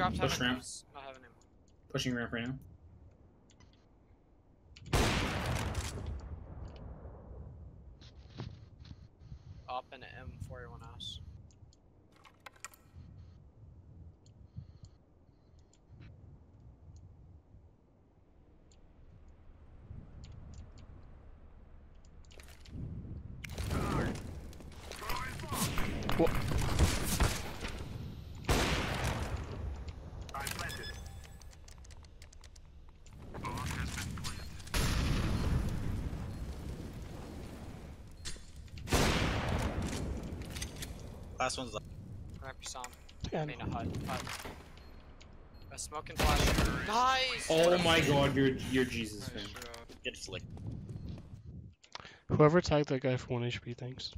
dropped Push heaven. ramp. He's not having him. Pushing ramp right now. Up and M for Last one's left. Ramp you saw him. Yeah, I mean, a hut. hut. A smoking flash. Nice! Oh my god, you're you're Jesus fan. Get flicked. Whoever tagged that guy for 1 HP, thanks.